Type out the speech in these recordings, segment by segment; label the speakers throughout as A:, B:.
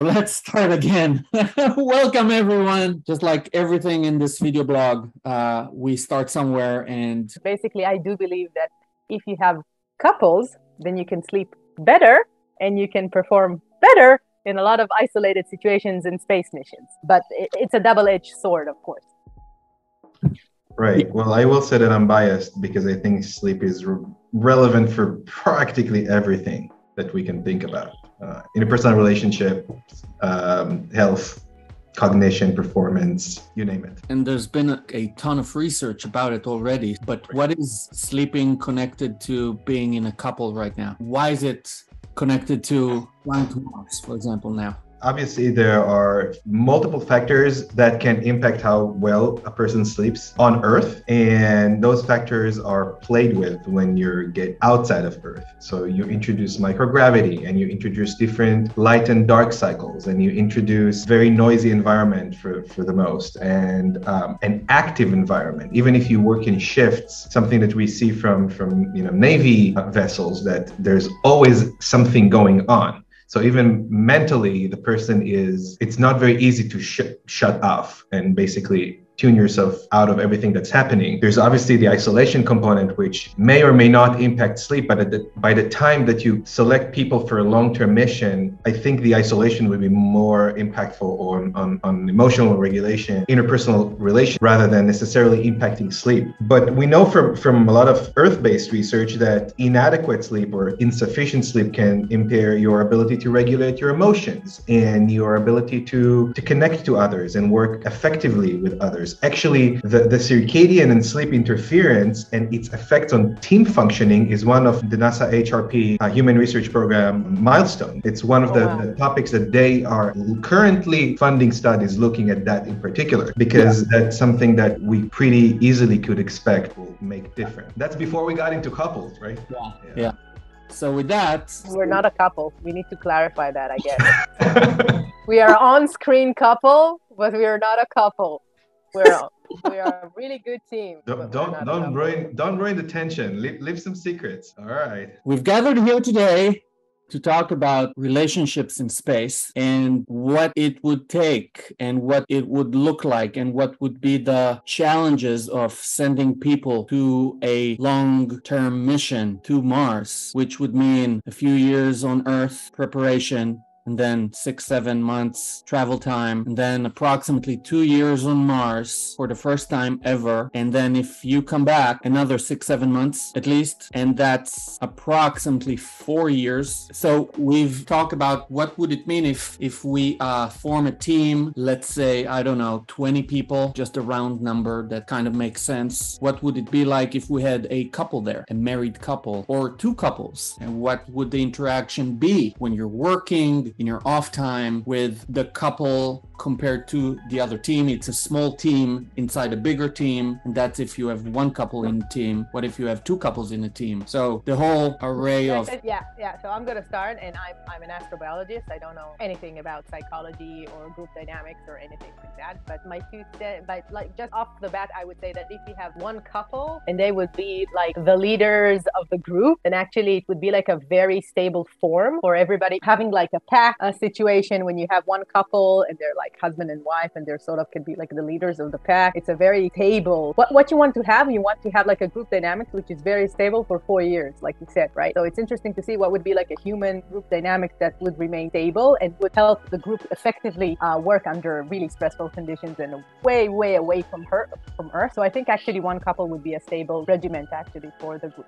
A: Let's start again. Welcome, everyone. Just like everything in this video blog, uh, we start somewhere. And
B: basically, I do believe that if you have couples, then you can sleep better and you can perform better in a lot of isolated situations in space missions. But it's a double edged sword, of course.
C: Right. Well, I will say that I'm biased because I think sleep is re- relevant for practically everything that we can think about uh, interpersonal relationship, um, health, cognition, performance, you name it.
A: And there's been a, ton of research about it already. But what is sleeping connected to being in a couple right now? Why is it connected to flying to for example, now?
C: Obviously, there are multiple factors that can impact how well a person sleeps on Earth, and those factors are played with when you get outside of Earth. So you introduce microgravity, and you introduce different light and dark cycles, and you introduce very noisy environment for, for the most, and um, an active environment. Even if you work in shifts, something that we see from from you know Navy vessels that there's always something going on. So even mentally, the person is, it's not very easy to sh- shut off and basically tune yourself out of everything that's happening. There's obviously the isolation component, which may or may not impact sleep, but the, by the time that you select people for a long-term mission, I think the isolation would be more impactful on, on, on emotional regulation, interpersonal relation, rather than necessarily impacting sleep. But we know from, from a lot of Earth-based research that inadequate sleep or insufficient sleep can impair your ability to regulate your emotions and your ability to, to connect to others and work effectively with others Actually, the, the circadian and sleep interference and its effects on team functioning is one of the NASA HRP uh, Human Research Program milestone. It's one of the, oh, wow. the, topics that they are currently funding studies looking at that in particular, because yeah. that's something that we pretty easily could expect will make different. That's before we got into couples, right?
A: Yeah. yeah. yeah. So with that,
B: we're not a couple. We need to clarify that, I guess. we are on-screen couple, but we are not a couple we're we are a really good team.
C: Don't don't don't ruin don't ruin the tension. Leave, leave some secrets. All right.
A: We've gathered here today to talk about relationships in space and what it would take and what it would look like and what would be the challenges of sending people to a long term mission to Mars, which would mean a few years on Earth preparation and then six, seven months travel time, and then approximately two years on Mars for the first time ever. And then if you come back, another six, seven months at least, and that's approximately four years. So we've talked about what would it mean if if we uh, form a team, let's say, I don't know, 20 people, just a round number that kind of makes sense. What would it be like if we had a couple there, a married couple, or two couples? And what would the interaction be when you're working? In your off time with the couple compared to the other team. It's a small team inside a bigger team, and that's if you have one couple in a team. What if you have two couples in a team? So the whole array of
B: yeah, yeah. So I'm gonna start, and I'm I'm an astrobiologist. I don't know anything about psychology or group dynamics or anything like that. But my two but like just off the bat, I would say that if we have one couple and they would be like the leaders of the group, then actually it would be like a very stable form for everybody having like a pack a situation when you have one couple and they're like husband and wife and they're sort of can be like the leaders of the pack. It's a very stable. What what you want to have, you want to have like a group dynamics which is very stable for four years, like you said, right? So it's interesting to see what would be like a human group dynamics that would remain stable and would help the group effectively uh, work under really stressful conditions and way way away from her from Earth. So I think actually one couple would be a stable regiment actually for the group.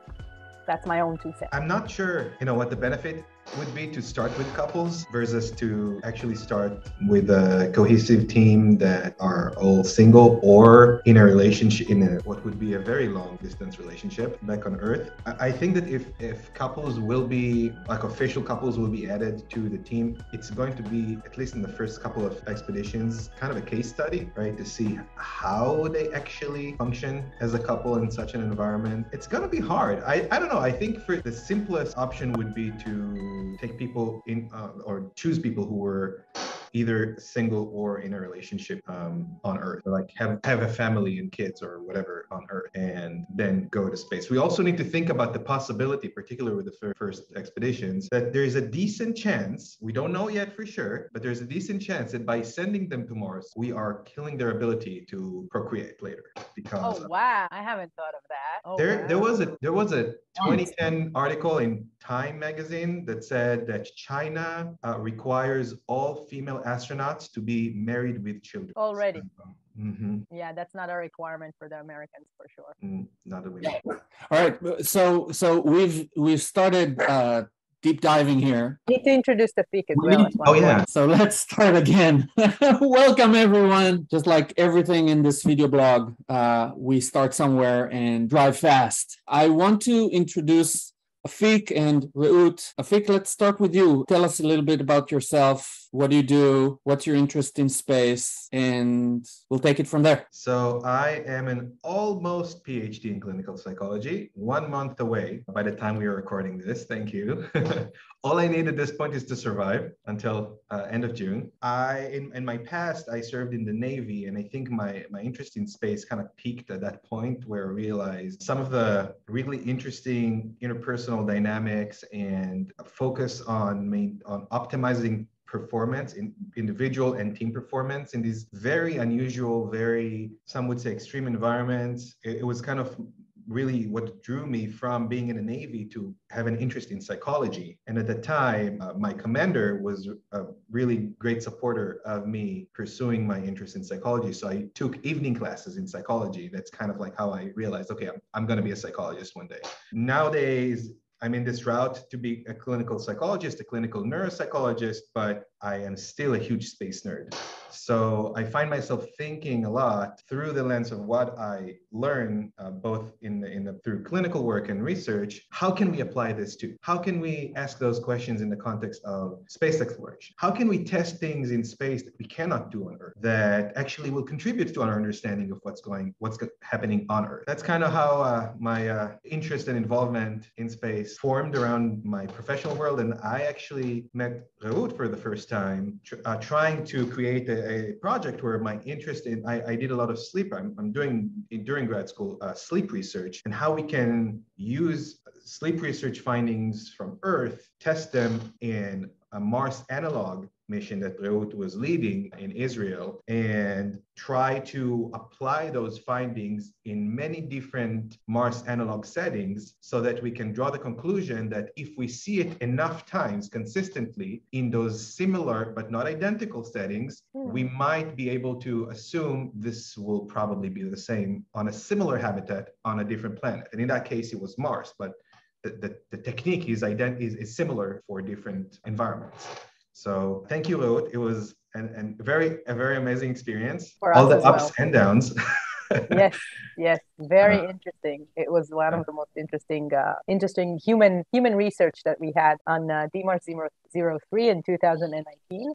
B: That's my own two cents.
C: I'm not sure, you know, what the benefit would be to start with couples versus to actually start with a cohesive team that are all single or in a relationship in a, what would be a very long distance relationship back on earth. I think that if if couples will be like official couples will be added to the team it's going to be at least in the first couple of expeditions kind of a case study right to see how they actually function as a couple in such an environment. It's going to be hard. I i don't know. I think for the simplest option would be to take people in uh, or choose people who were either single or in a relationship um, on Earth, like have, have a family and kids or whatever on Earth, and then go to space. We also need to think about the possibility, particularly with the first expeditions, that there's a decent chance, we don't know yet for sure, but there's a decent chance that by sending them to Mars, we are killing their ability to procreate later.
B: Because oh wow, I haven't thought of that. Oh,
C: there,
B: wow.
C: there was a there was a 2010 article in Time magazine that said that China uh, requires all female astronauts to be married with children.
B: Already. Mm-hmm. Yeah, that's not a requirement for the Americans for sure.
C: Mm, not a
A: All right, so so we've we've started uh, deep diving here.
B: Need to introduce the peak as well.
C: oh yeah.
A: So let's start again. Welcome everyone. Just like everything in this video blog, uh, we start somewhere and drive fast. I want to introduce Afik and Reut. Afik, let's start with you. Tell us a little bit about yourself. What do you do? What's your interest in space? And we'll take it from there.
C: So, I am an almost PhD in clinical psychology, one month away by the time we are recording this. Thank you. All I need at this point is to survive until uh, end of June. I, in, in my past, I served in the Navy, and I think my, my interest in space kind of peaked at that point where I realized some of the really interesting interpersonal dynamics and focus on main, on optimizing performance in individual and team performance in these very unusual very some would say extreme environments. It, it, was kind of really what drew me from being in the navy to have an interest in psychology. And at the time uh, my commander was a really great supporter of me pursuing my interest in psychology. So i took evening classes in psychology. That's kind of like how i realized okay i'm, I'm going to be a psychologist one day. Nowadays I'm in this route to be a clinical psychologist, a clinical neuropsychologist, but I am still a huge space nerd. So I find myself thinking a lot through the lens of what I learn, uh, both in the, in the, through clinical work and research. How can we apply this to? How can we ask those questions in the context of space exploration? How can we test things in space that we cannot do on Earth that actually will contribute to our understanding of what's going, what's happening on Earth? That's kind of how uh, my uh, interest and involvement in space formed around my professional world, and I actually met Reut for the first time, tr- uh, trying to create a, a, project where my interest in I, I did a lot of sleep. I'm, I'm doing during grad school uh, sleep research and how we can use sleep research findings from Earth, test them in a Mars analog mission that Reut was leading in Israel and try to apply those findings in many different Mars analog settings so that we can draw the conclusion that if we see it enough times consistently in those similar but not identical settings, mm. we might be able to assume this will probably be the same on a similar habitat on a different planet. And in that case, it was Mars, but the, the, the technique is, ident- is, is similar for different environments. So thank you, Reut. It was an, an very a very amazing experience. For All the ups well. and downs.
B: yes, yes, very uh, interesting. It was one of the most interesting, uh, interesting human human research that we had on uh, DMARS 003 in 2019.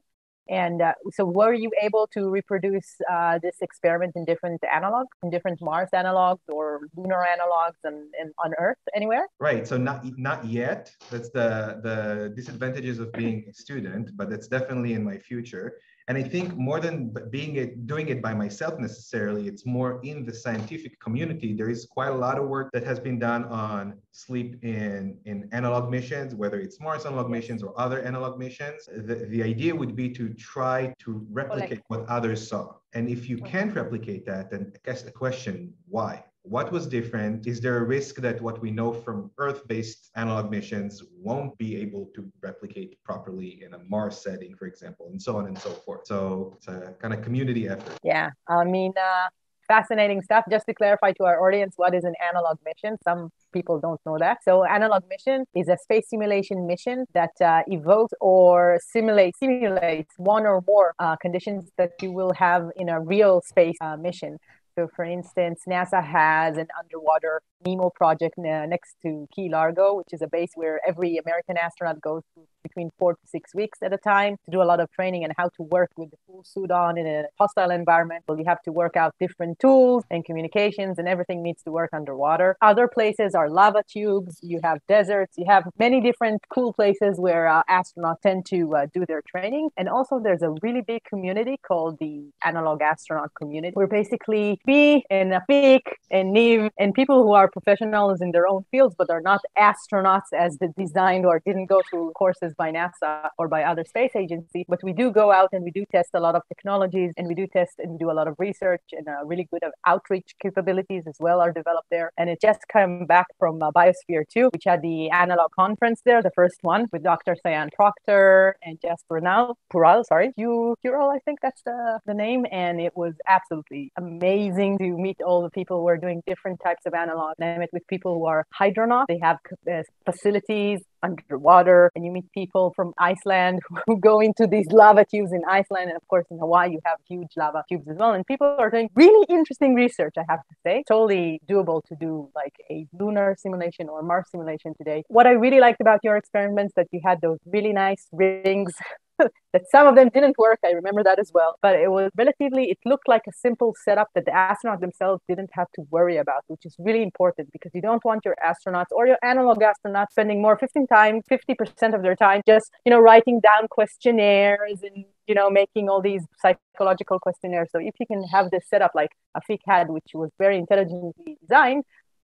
B: And uh, so, were you able to reproduce uh, this experiment in different analogs, in different Mars analogs or lunar analogs, and, and on Earth anywhere?
C: Right. So not not yet. That's the the disadvantages of being a student, but that's definitely in my future. And I think more than being it, doing it by myself necessarily, it's more in the scientific community. There is quite a lot of work that has been done on sleep in, in analog missions, whether it's Mars analog missions or other analog missions. The, the idea would be to try to replicate what others saw. And if you can't replicate that, then I guess the question, why? What was different? Is there a risk that what we know from Earth based analog missions won't be able to replicate properly in a Mars setting, for example, and so on and so forth? So it's a kind of community effort.
B: Yeah. I mean, uh, fascinating stuff. Just to clarify to our audience, what is an analog mission? Some people don't know that. So, analog mission is a space simulation mission that uh, evokes or simulates simulates one or more uh, conditions that you will have in a real space uh, mission. So, for instance, NASA has an underwater NEEMO project next to Key Largo, which is a base where every American astronaut goes between four to six weeks at a time to do a lot of training and how to work with the full suit on in a hostile environment. Well, you have to work out different tools and communications, and everything needs to work underwater. Other places are lava tubes. You have deserts. You have many different cool places where uh, astronauts tend to uh, do their training. And also, there's a really big community called the analog astronaut community, where basically me and Afik and Niv and people who are professionals in their own fields but are not astronauts as the designed or didn't go through courses by NASA or by other space agencies. But we do go out and we do test a lot of technologies and we do test and we do a lot of research and uh, really good outreach capabilities as well are developed there. And it just came back from uh, Biosphere 2, which had the analog conference there, the first one with Dr. Sian Proctor and Jasper Now, Pural, sorry, you Pural, I think that's the, the name. And it was absolutely amazing to meet all the people who are doing different types of analog. Met with people who are hydronauts. They have uh, facilities underwater and you meet people from Iceland who go into these lava tubes in Iceland. And of course, in Hawaii, you have huge lava tubes as well. And people are doing really interesting research, I have to say. Totally doable to do like a lunar simulation or Mars simulation today. What I really liked about your experiments that you had those really nice rings that some of them didn't work. I remember that as well. But it was relatively, it looked like a simple setup that the astronauts themselves didn't have to worry about, which is really important because you don't want your astronauts or your analog astronauts spending more 15 time, 50% of their time just, you know, writing down questionnaires and you know, making all these psychological questionnaires. So if you can have this setup like Afik had, which was very intelligently designed,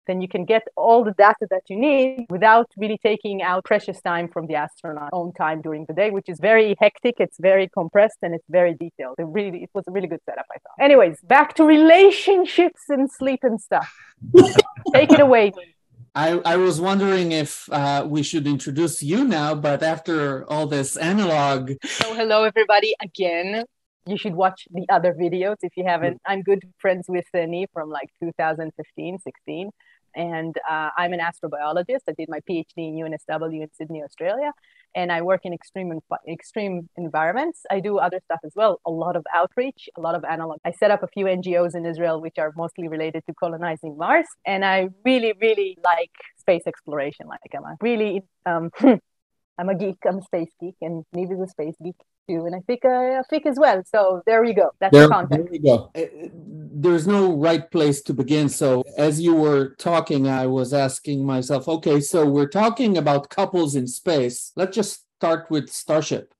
B: then you can get all the data that you need without really taking out precious time from the astronaut own time during the day, which is very hectic. It's very compressed and it's very detailed. It really, it was a really good setup, I thought. Anyways, back to relationships and sleep and stuff. Take it away.
A: I, I was wondering if uh, we should introduce you now, but after all this analog.
B: So, hello, everybody, again you should watch the other videos if you haven't. I'm good friends with Niv from like 2015, 16 and uh, I'm an astrobiologist. I did my PhD in UNSW in Sydney, Australia, and I work in extreme extreme environments. I do other stuff as well, a lot of outreach, a lot of analog. I set up a few NGOs in Israel which are mostly related to colonizing Mars, and I really, really like space exploration. Like I'm a really um, I'm a geek. I'm a space geek, and Niv is a space geek too, and I think uh, I think as well. So there we go. That's there, the context.
A: There we go. Uh, there's no right place to begin. So as you were talking, I was asking myself, okay, so we're talking about couples in space. Let's just start with Starship.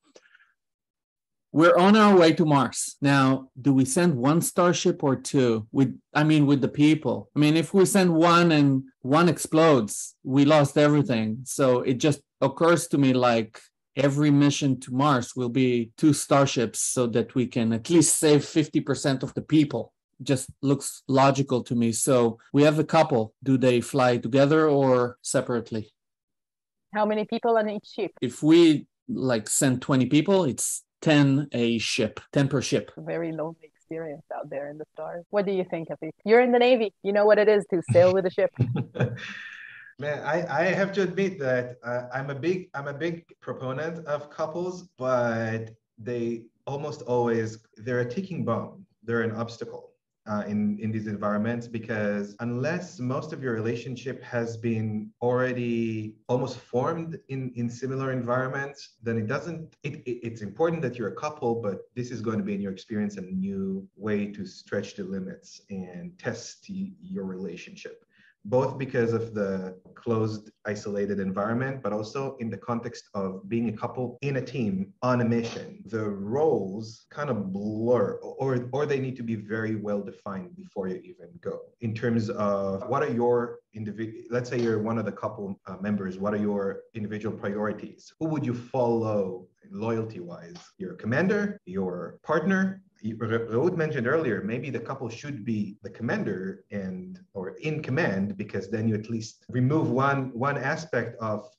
A: We're on our way to Mars. Now, do we send one starship or two? With I mean with the people. I mean, if we send one and one explodes, we lost everything. So it just occurs to me like every mission to Mars will be two starships so that we can at least save 50% of the people. Just looks logical to me. So we have a couple. Do they fly together or separately?
B: How many people on each ship?
A: If we like send 20 people, it's 10 a ship, 10 per ship.
B: Very lonely experience out there in the stars. What do you think of it? You're in the Navy. You know what it is to sail with a ship.
C: Man, I, I have to admit that uh, I'm a big I'm a big proponent of couples, but they almost always they're a ticking bomb. They're an obstacle uh, in in these environments because unless most of your relationship has been already almost formed in in similar environments, then it doesn't. It, it, it's important that you're a couple, but this is going to be in your experience a new way to stretch the limits and test your relationship both because of the closed, isolated environment, but also in the context of being a couple in a team on a mission. The roles kind of blur, or, or they need to be very well defined before you even go. In terms of what are your individual, let's say you're one of the couple uh, members, what are your individual priorities? Who would you follow loyalty wise? Your commander, your partner, Reut mentioned earlier, maybe the couple should be the commander and or in command because then you at least remove one one aspect of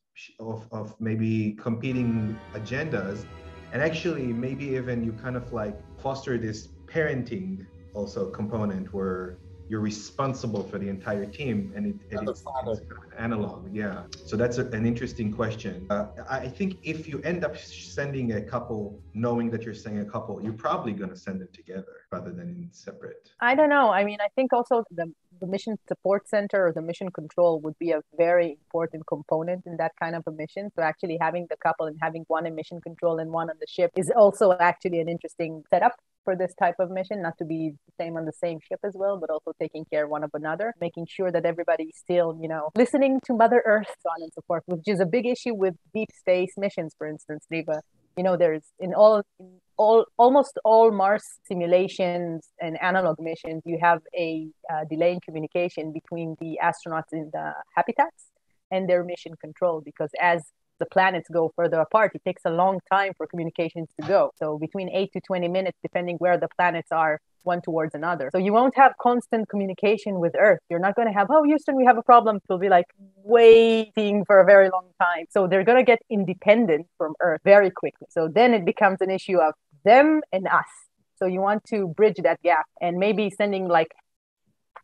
C: of, of maybe competing agendas. And actually maybe even you kind of like foster this parenting also component where you're responsible for the entire team and it, it it's, it's analog yeah. So that's a, an interesting question. Uh, i think if you end up sending a couple knowing that you're sending a couple you're probably going to send them together rather than in separate.
B: I don't know. I mean i think also the the mission support center or the mission control would be a very important component in that kind of a mission. So actually having the couple and having one in mission control and one on the ship is also actually an interesting setup for this type of mission, not to be the same on the same ship as well, but also taking care one of another, making sure that everybody's still, you know, listening to Mother Earth, so on and so forth, which is a big issue with deep space missions, for instance, Neva. You know, there's in all in all almost all Mars simulations and analog missions, you have a uh, delay in communication between the astronauts in the habitats and their mission control because as the planets go further apart, it takes a long time for communications to go. So between eight to 20 minutes, depending where the planets are one towards another. So you won't have constant communication with Earth. You're not going to have, oh, Houston, we have a problem. It will be like waiting for a very long time. So they're going to get independent from Earth very quickly. So then it becomes an issue of them and us. So you want to bridge that gap and maybe sending like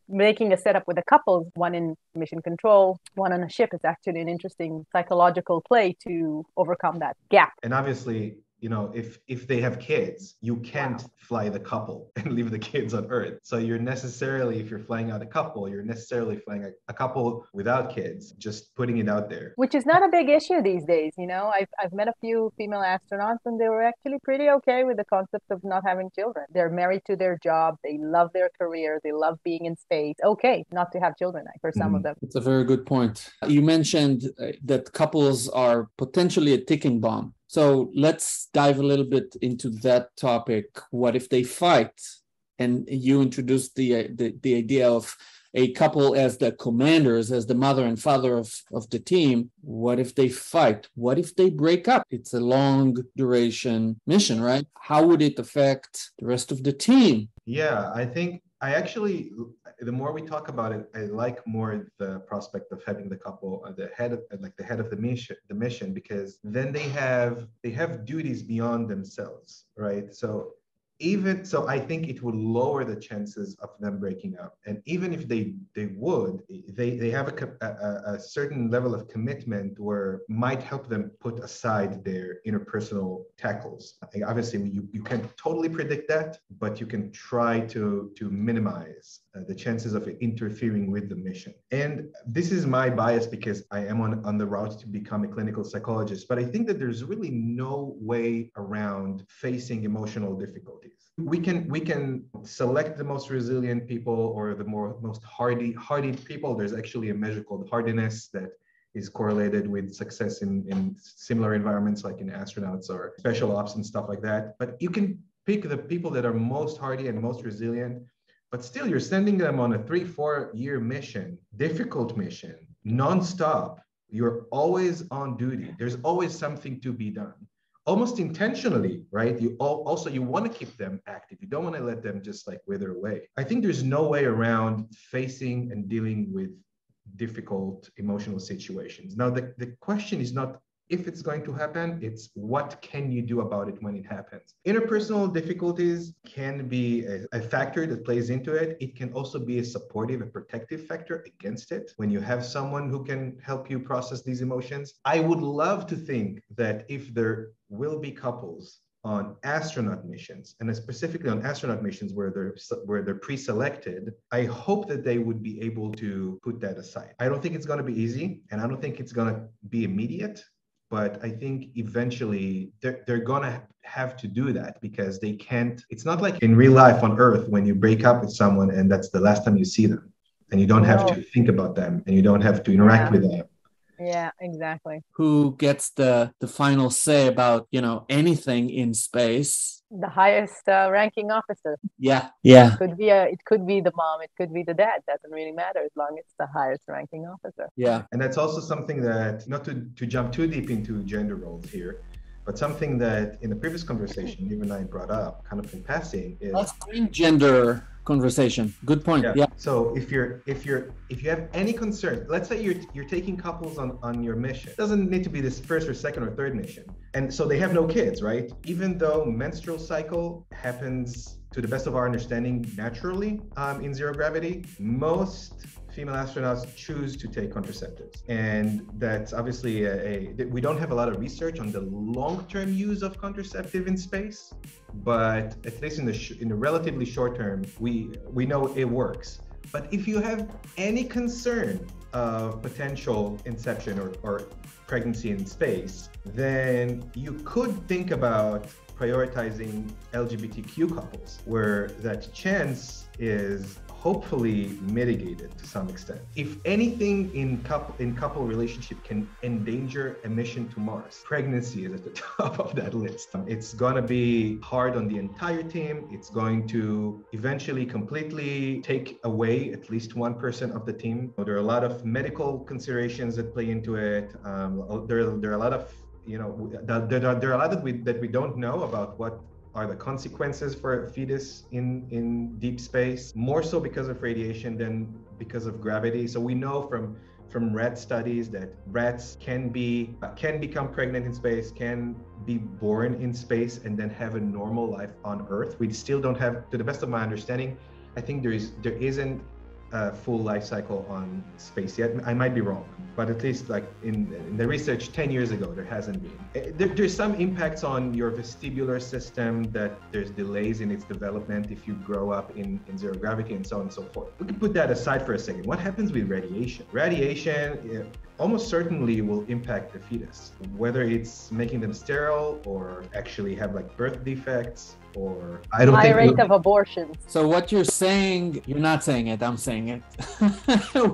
B: making a setup with a couple, one in mission control, one on a ship, is actually an interesting psychological play to overcome that gap.
C: And obviously, you know if if they have kids you can't wow. fly the couple and leave the kids on earth. So you're necessarily if you're flying out a couple you're necessarily flying a, a, couple without kids just putting it out there.
B: Which is not a big issue these days you know? I've, I've met a few female astronauts and they were actually pretty okay with the concept of not having children. They're married to their job they love their career they love being in space. Okay not to have children for some mm. of them.
A: It's a very good point. You mentioned uh, that couples are potentially a ticking bomb so let's dive a little bit into that topic. What if they fight? And you introduced the, uh, the, the idea of a couple as the commanders, as the mother and father of, of the team. What if they fight? What if they break up? It's a long duration mission, right? How would it affect the rest of the team?
C: Yeah, I think I actually, the more we talk about it, I like more the prospect of having the couple, uh, the head of, uh, like the head of the mission, the mission, because then they have they have duties beyond themselves, right? So even so i think it would lower the chances of them breaking up. And even if they they would they they have a, a, a, certain level of commitment where might help them put aside their interpersonal tackles. Obviously you, you can't totally predict that but you can try to to minimize Uh, the chances of interfering with the mission. And this is my bias because i am on on the route to become a clinical psychologist but i think that there's really no way around facing emotional difficulties. we can we can select the most resilient people or the more most hardy hardy people. There's actually a measure called hardiness that is correlated with success in, in similar environments like in astronauts or special ops and stuff like that. But you can pick the people that are most hardy and most resilient but still you're sending them on a three four year mission difficult mission nonstop you're always on duty there's always something to be done almost intentionally, right? You also you want to keep them active. You don't want to let them just like wither away. I think there's no way around facing and dealing with difficult emotional situations. Now the, the question is not if it's going to happen, it's what can you do about it when it happens. Interpersonal difficulties can be a, a, factor that plays into it. It can also be a supportive, a protective factor against it when you have someone who can help you process these emotions. I would love to think that if there will be couples on astronaut missions and specifically on astronaut missions where they're where they're pre-selected i hope that they would be able to put that aside i don't think it's going to be easy and i don't think it's going to be immediate but I think eventually they're, they're gonna have to do that because they can't. It's not like in real life on Earth when you break up with someone and that's the last time you see them, and you don't have to think about them and you don't have to interact yeah. with them
B: yeah exactly.
A: Who gets the the final say about you know anything in space?
B: The highest uh, ranking officer.
A: Yeah yeah.
B: It could be a it could be the mom it could be the dad doesn't really matter as long as it's the highest ranking officer.
A: Yeah.
C: And that's also something that not to to jump too deep into gender roles here but something that in the previous conversation you and I brought up, kind of in passing, is
A: let's gender conversation. Good point. Yeah. yeah.
C: So if you're if you're if you have any concern, let's say you're you're taking couples on on your mission. It doesn't need to be this first or second or third mission. And so they have no kids, right? Even though menstrual cycle happens to the best of our understanding naturally um, in zero gravity, most female astronauts choose to take contraceptives. And that's obviously a, a, we don't have a lot of research on the long-term use of contraceptive in space, but at least in the sh- in the relatively short term, we we know it works. But if you have any concern of potential inception or, or pregnancy in space, then you could think about prioritizing LGBTQ couples, where that chance is hopefully mitigated to some extent. If anything in couple in couple relationship can endanger a mission to Mars, pregnancy is at the top of that list. It's gonna be hard on the entire team. It's going to eventually completely take away at least one person of the team. There are a lot of medical considerations that play into it. Um, there, there are a lot of you know there, there are a lot that we that we don't know about what are the consequences for a fetus in, in deep space, more so because of radiation than because of gravity. So we know from from rat studies that rats can be uh, can become pregnant in space, can be born in space, and then have a normal life on Earth. We still don't have, to the best of my understanding, I think there is there isn't a full life cycle on space yet. I might be wrong, but at least like in, in the research 10 years ago, there hasn't been. Eh, there, there's some impacts on your vestibular system that there's delays in its development if you grow up in, in zero gravity and so on and so forth. We can put that aside for a second. What happens with radiation? Radiation eh, almost certainly will impact the fetus, whether it's making them sterile or actually have like birth defects or
B: I don't high think rate of abortions.
A: So what you're saying, you're not saying it. I'm saying it.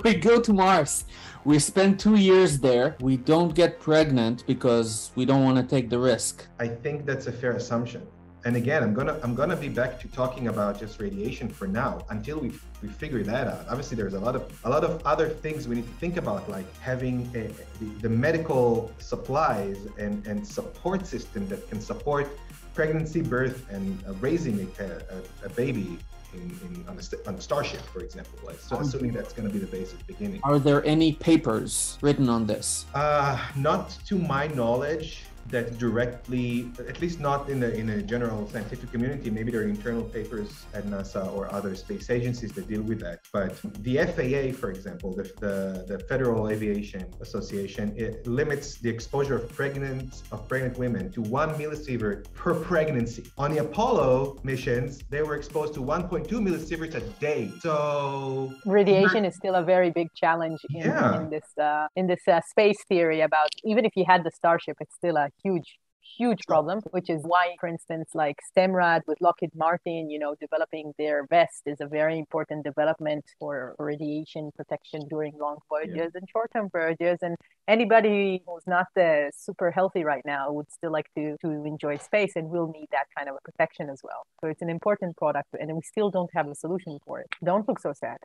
A: we go to Mars. We spend two years there. We don't get pregnant because we don't want to take the risk.
C: I think that's a fair assumption. And again, I'm gonna I'm gonna be back to talking about just radiation for now until we we figure that out. Obviously, there's a lot of a lot of other things we need to think about, like having a, the, the medical supplies and and support system that can support pregnancy, birth, and uh, raising a, a, a baby in, in, on, a, on a starship, for example. Like, so assuming that's going to be the basic beginning.
A: Are there any papers written on this?
C: Uh, not to my knowledge that directly, at least not in the in a general scientific community. Maybe there are internal papers at NASA or other space agencies that deal with that. But the FAA, for example, the the, the Federal Aviation Association, it limits the exposure of pregnant of pregnant women to one millisievert per pregnancy. On the Apollo missions, they were exposed to 1.2 millisieverts a day. So
B: radiation is still a very big challenge in, yeah. in this uh, in this uh, space theory about even if you had the Starship, it's still a huge huge problem, which is why, for instance, like Stemrad with Lockheed Martin, you know, developing their vest is a very important development for radiation protection during long voyages yeah. and short-term voyages. And anybody who's not uh, super healthy right now would still like to to enjoy space and will need that kind of a protection as well. So it's an important product, and we still don't have a solution for it. Don't look so sad.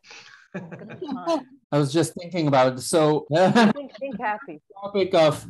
A: I was just thinking about it. So
B: think, think happy.
A: Topic of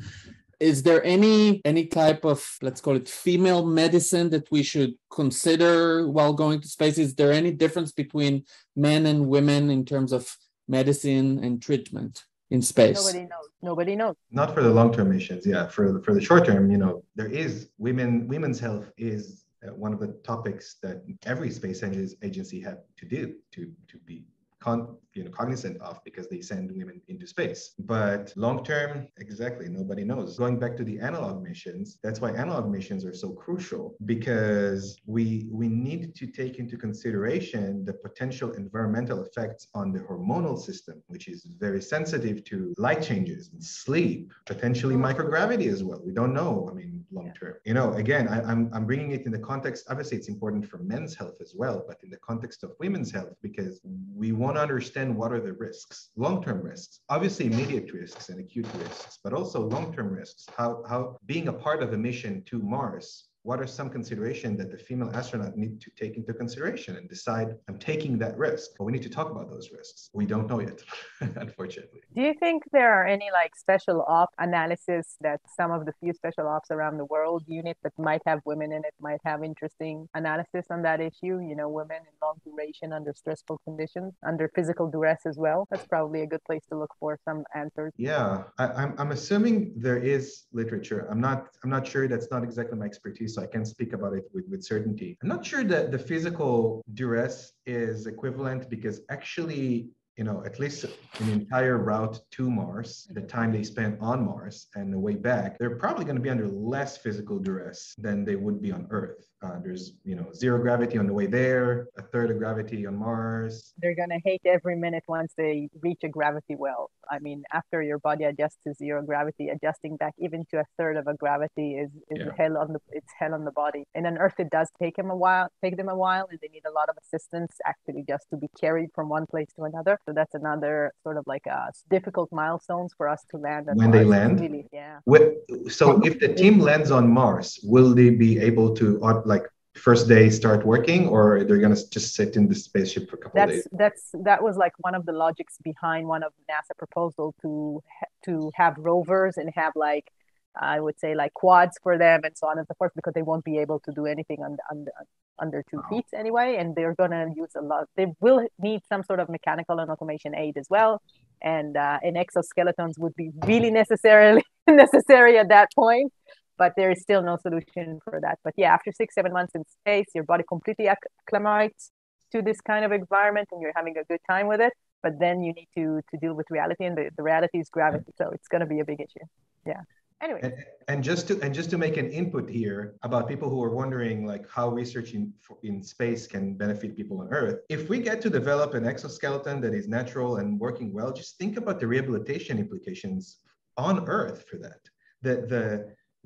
A: is there any any type of let's call it female medicine that we should consider while going to space? Is there any difference between men and women in terms of medicine and treatment in space?
B: Nobody knows. Nobody knows.
C: Not for the long-term missions yeah. For the, for the short term you know there is women women's health is uh, one of the topics that every space agency had to do to to be con- you know, cognizant of because they send women into space. But long term, exactly, nobody knows. Going back to the analog missions, that's why analog missions are so crucial because we we need to take into consideration the potential environmental effects on the hormonal system, which is very sensitive to light changes, and sleep, potentially mm-hmm. microgravity as well. We don't know. I mean, long term. You know, again, I, I'm I'm bringing it in the context. Obviously, it's important for men's health as well, but in the context of women's health because we want to understand what are the risks, long-term risks, obviously immediate risks and acute risks, but also long-term risks, how, how being a part of a mission to Mars what are some considerations that the female astronaut need to take into consideration and decide I'm taking that risk? But we need to talk about those risks. We don't know yet, unfortunately.
B: Do you think there are any like special op analysis that some of the few special ops around the world unit that might have women in it might have interesting analysis on that issue? You know, women in long duration under stressful conditions, under physical duress as well. That's probably a good place to look for some answers.
C: Yeah, I, I'm, I'm assuming there is literature. I'm not I'm not sure. That's not exactly my expertise so I can speak about it with, with certainty. I'm not sure that the physical duress is equivalent because actually you know, at least an entire route to Mars, the mm-hmm. time they spend on Mars and the way back, they're probably going to be under less physical duress than they would be on Earth. Uh, there's you know zero gravity on the way there, a third of gravity on Mars.
B: They're gonna hate every minute once they reach a gravity well. I mean, after your body adjusts to zero gravity, adjusting back even to a third of a gravity is, is
C: Yeah.
B: hell on the it's hell on the body. And on Earth, it does take them a while, take them a while, and they need a lot of assistance actually just to be carried from one place to another. So that's another sort of like a difficult milestones for us to land. on
C: When they land?
B: really, yeah.
C: Wh- So if the team lands on Mars, will they be able to uh, like first day start working, or they're gonna just sit in the spaceship for a couple of
B: that's
C: days?
B: that's that was like one of the logics behind one of NASA proposal to to have rovers and have like I would say like quads for them and so on and so forth because they won't be able to do anything under under under two
C: Wow.
B: feet anyway and they're gonna use a lot they will need some sort of mechanical and automation aid as well and uh, and exoskeletons would be really necessarily necessary at that point but there is still no solution for that but yeah after six seven months in space your body completely acclimates to this kind of environment and you're having a good time with it but then you need to to deal with reality and the, the reality is gravity so it's going to be a big issue yeah anyway
C: And, and just to and just to make an input here about people who are wondering like how research in in space can benefit people on Earth. If we get to develop an exoskeleton that is natural and working well, just think about the rehabilitation implications on Earth for that. The the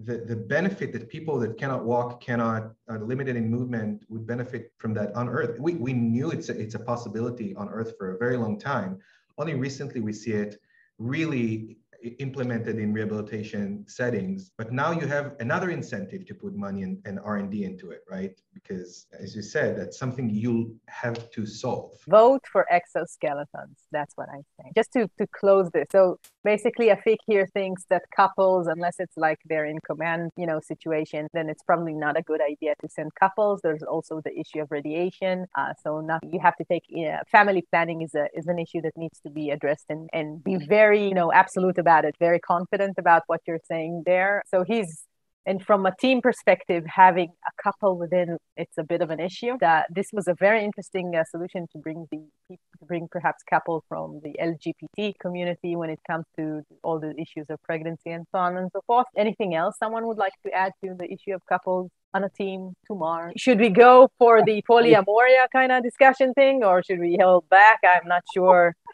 C: the, the benefit that people that cannot walk, cannot uh, are limited in movement would benefit from that on Earth. We, we knew it's a, it's a possibility on Earth for a very long time. Only recently we see it really implemented in rehabilitation settings but now you have another incentive to put money and, and r&d into it right? Because as you said that's something you'll have to solve.
B: Vote for exoskeletons. That's what i'm saying just to to close this. So basically a afik here thinks that couples unless it's like they're in command you know situation then it's probably not a good idea to send couples. There's also the issue of radiation uh, so not you have to take yeah, family planning is a is an issue that needs to be addressed and and be very you know absolute about it very confident about what you're saying there. So he's and from a team perspective having a couple within it's a bit of an issue that this was a very interesting uh, solution to bring the to bring perhaps couple from the lgbt community when it comes to all the issues of pregnancy and so on and so forth. Anything else someone would like to add to the issue of couples on a team tomorrow. should we go for the polyamoria kind of discussion thing or should we hold back? I'm not sure.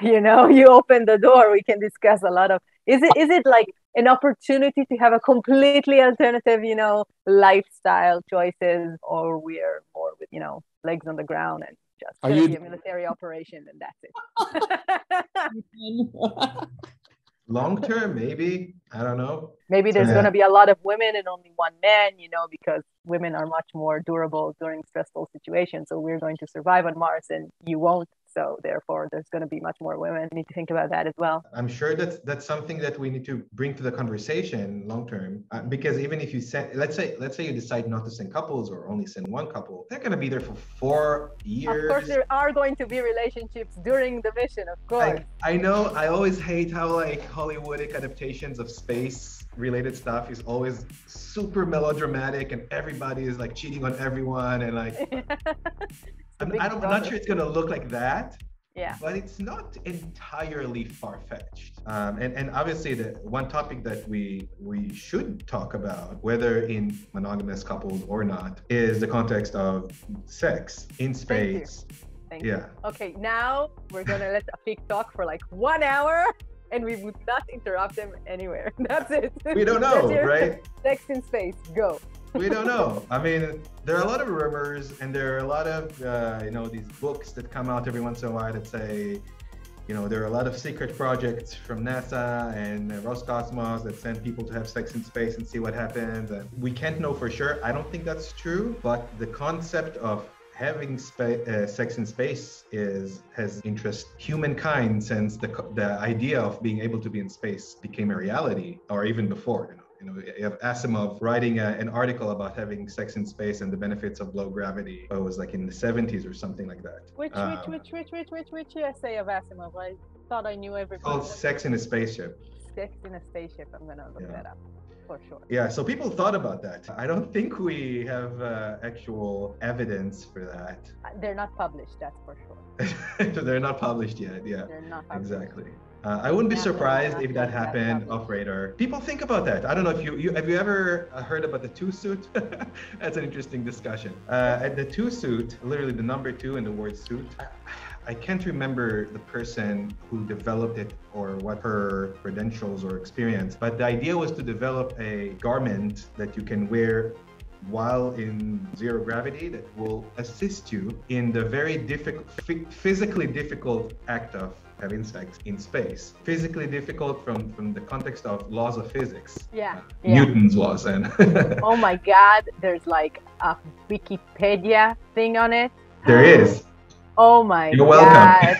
B: You know you open the door we can discuss a lot of is it is it like an opportunity to have a completely alternative you know lifestyle choices or we're more with you know legs on the ground and just
A: Are you-
B: be a military operation and that's it.
C: Long term maybe. I don't know.
B: Maybe there's
C: Yeah.
B: going to be a lot of women and only one man you know because women are much more durable during stressful situations. So we're going to survive on mars and you won't so therefore there's going to be much more women. We need to think about that as well.
C: I'm sure that that's something that we need to bring to the conversation long term uh, because even if you send let's say let's say you decide not to send couples or only send one couple they're going to be there for four years.
B: Of course, there are going to be relationships during the mission, of course.
C: I, I know I always hate how like Hollywoodic adaptations of space related stuff is always super melodramatic and everybody is like cheating on everyone and like I'm, I don't, I'm not sure it's gonna look like that
B: yeah.
C: but it's not entirely far-fetched. Um, and, and obviously the one topic that we we should talk about whether in monogamous couples or not is the context of sex in space
B: Thank you.
C: yeah.
B: Okay, now we're gonna let Afik talk for like one hour, and we would not interrupt them anywhere. That's it.
C: we don't know right
B: Sex in space. Go.
C: we don't know. I mean, there are a lot of rumors, and there are a lot of uh, you know these books that come out every once in a while that say, you know, there are a lot of secret projects from NASA and uh, Roscosmos that send people to have sex in space and see what happens. And we can't know for sure. I don't think that's true, but the concept of having spa- uh, sex in space is has interest humankind since the the idea of being able to be in space became a reality, or even before. You know, you know, you have Asimov writing a, an article about having sex in space and the benefits of low gravity. It was like in the 70s or something like that.
B: Which
C: Um,
B: which which which which which which essay of Asimov? I thought I knew everybody.
C: Called Sex in a Spaceship.
B: Sex in a spaceship. I'm gonna look
C: Yeah.
B: that up. For sure.
C: Yeah, so people thought about that. I don't think we have uh, actual evidence for that.
B: Uh, They're not published, that's for sure.
C: They're not published yet. Yeah,
B: They're not published.
C: exactly. Uh, I wouldn't be
B: Yeah,
C: surprised if that happened off radar. People think about that. I don't know if you, you have you ever uh, heard about the two suit? That's an interesting discussion. Uh, at the two suit, literally the number two in the word suit. I, can't remember the person who developed it or what her credentials or experience, but the idea was to develop a garment that you can wear while in zero gravity that will assist you in the very difficult, physically difficult act of having sex in space. Physically difficult from from the context of laws of physics.
B: Yeah.
C: Uh,
B: yeah.
C: Newton's laws and
B: Oh my God, there's like a Wikipedia thing on it.
C: there is.
B: Oh my
C: You're welcome.
B: God.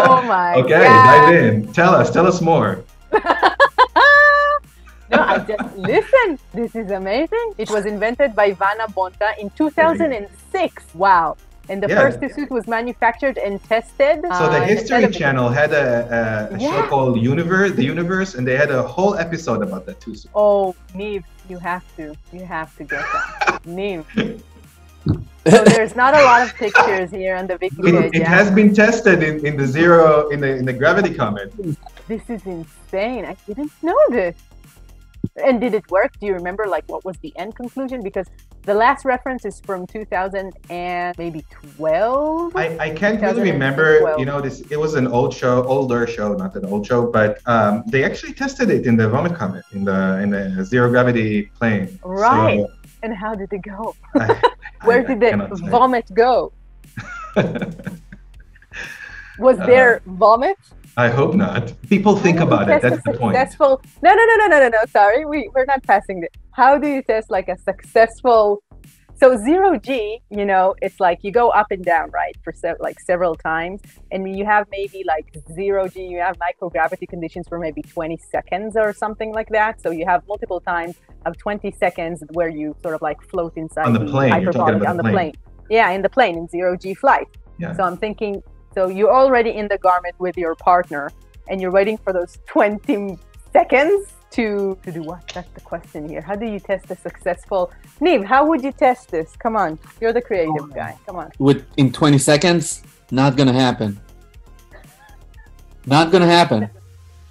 B: Oh my god.
C: okay,
B: God.
C: dive in. Tell us, tell us more.
B: no, I just listen. This is amazing. It was invented by Vanna Bonta in 2006. Wow. And the
C: Yeah.
B: first suit was manufactured and tested.
C: So the
B: uh,
C: History Channel had a, a, a show called Universe, the Universe, and they had a whole episode about that too.
B: Oh, Niv, you have to. You have to get that. Niv. So there's not a lot of pictures here on the Wikipedia.
C: it, it has been tested in, in the zero in the in the gravity comment.
B: This is insane. I didn't know this. And did it work? Do you remember like what was the end conclusion? Because the last reference is from 2000 and maybe 12.
C: I, I can't really remember. You know, this it was an old show, older show, not an old show, but um, they actually tested it in the vomit comet in the in the zero gravity plane.
B: Right.
C: So,
B: And how did it go?
C: I-
B: Where
C: I-
B: did
C: I
B: the
C: cannot say.
B: vomit go? Was
C: Uh,
B: there vomit?
C: I hope not. People think
B: How do you
C: about it. That's the point.
B: Successful. No, no, no, no, no, no, no. Sorry, we we're not passing this. How do you test like a successful? So zero G, you know, it's like you go up and down, right, for se- like several times, and you have maybe like zero G, you have microgravity conditions for maybe 20 seconds or something like that. So you have multiple times of 20 seconds where you sort of like float inside
C: On the plane, you're
B: hyperbolic on
C: the
B: the
C: plane.
B: plane. Yeah, in the plane in zero G flight.
C: Yeah.
B: So I'm thinking, so you're already in the garment with your partner, and you're waiting for those 20 seconds to to do what? That's the question here. How do you test a successful? Niv, how would you test this? Come on, you're the creative
C: Oh.
B: guy. Come on.
A: With in 20 seconds, not gonna happen. Not gonna happen.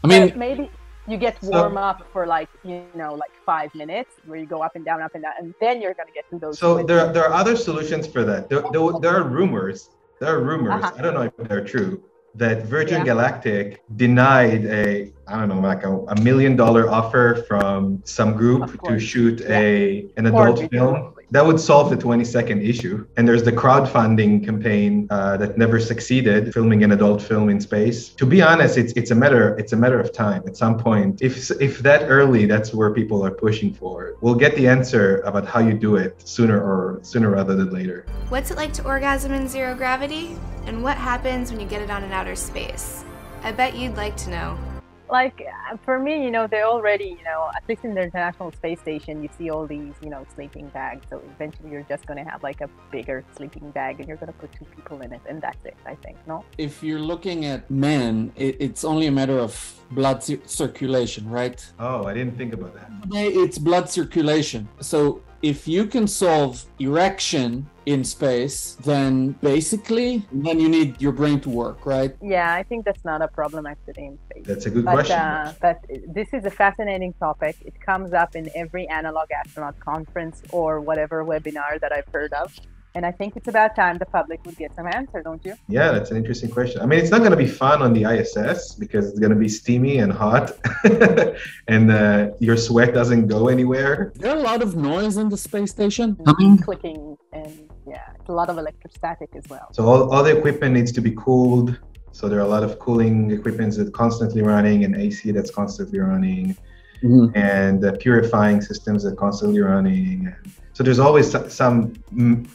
A: I mean,
B: Uh, maybe you get
C: So-
B: warm up for like you know like five minutes where you go up and down, up and down, and then you're gonna get to those.
C: So
B: 20
C: there, there are other solutions for that. There, there, there are rumors. There are rumors.
B: Uh-huh.
C: I don't know if they're true. That Virgin
B: Yeah.
C: Galactic denied a I don't know like a, a million dollar offer from some group to shoot
B: Yeah.
C: a an adult film. That would solve the 20 second issue. And there's the crowdfunding campaign uh, that never succeeded, filming an adult film in space. To be honest, it's it's a matter it's a matter of time. At some point, if if that early, that's where people are pushing for. We'll get the answer about how you do it sooner or sooner rather than later.
D: What's it like to orgasm in zero gravity? And what happens when you get it on in outer space? I bet you'd like to know.
B: Like uh, for me, you know, they already, you know, at least in the International Space Station, you see all these, you know, sleeping bags. So eventually, you're just going to have like a bigger sleeping bag, and you're going to put two people in it, and that's it. I think, no.
A: if you're looking at men, it, it's only a matter of blood cir- circulation, right?
C: Oh, I didn't think about that.
A: Today, It's blood circulation. So if you can solve erection in space, then basically, then you need your brain to work, right?
B: Yeah, I think that's not a problem actually in space.
C: That's a good
B: But,
C: question.
B: uh, but this is a fascinating topic. It comes up in every analog astronaut conference or whatever webinar that I've heard of. And I think it's about time the public would get some answer, don't you?
C: yeah, that's an interesting question. I mean, it's not going to be fun on the ISS because it's going to be steamy and hot, and uh, your sweat doesn't go anywhere.
A: Is there a lot of noise in the space station?
B: Clicking and yeah, it's a lot of electrostatic as well.
C: So all, all the equipment needs to be cooled. So there are a lot of cooling equipments that constantly running, and AC that's constantly running,
A: Mhm.
C: and uh, purifying systems that constantly running. So there's always some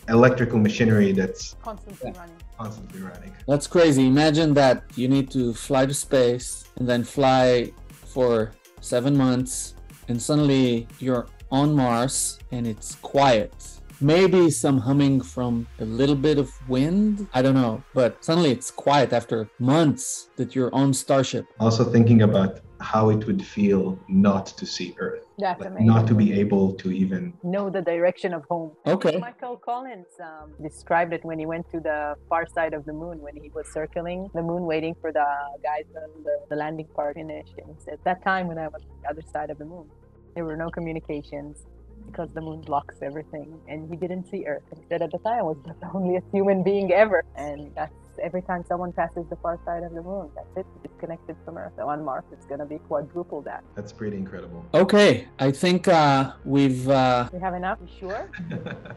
C: electrical machinery that's
B: Constantly running.
C: constantly running.
A: That's crazy. Imagine that you need to fly to space and then fly for seven months, and suddenly you're on Mars and it's quiet. Maybe some humming from a little bit of wind. I don't know. But suddenly it's quiet after months that you're on Starship.
C: Also thinking about how it would feel not to see Earth.
B: That's
C: like,
B: amazing.
C: not to be able to even
B: know the direction of home.
A: Okay.
B: Michael Collins um, described it when he went to the far side of the moon when he was circling the moon waiting for the guys on the, the landing part finished. And he said, That time when I was on the other side of the moon, there were no communications because the moon blocks everything and he didn't see Earth. And he said, At the time, I was the loneliest human being ever. And that's every time someone passes the far side of the moon, that's it, It's connected from Earth. So on Mars, it's going to be quadruple that.
C: that's pretty incredible.
A: Okay. I think uh, we've uh,
B: We have enough? You sure?